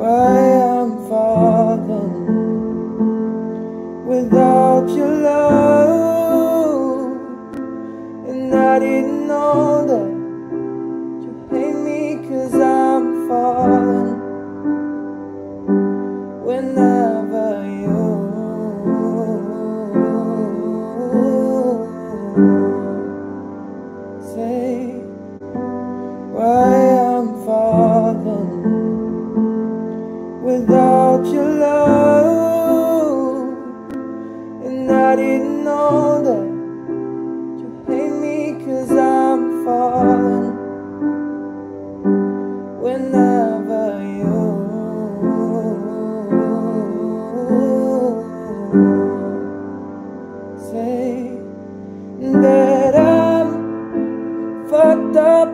why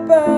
fucked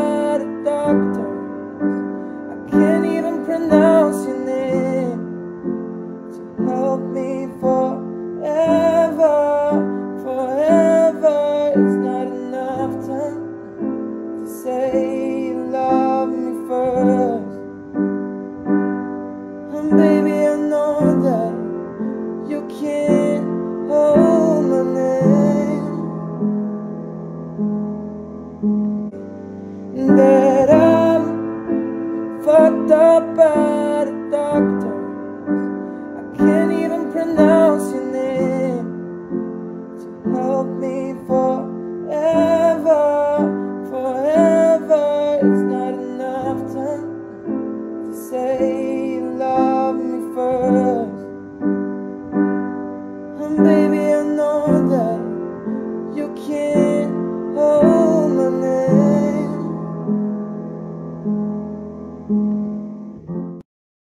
baby.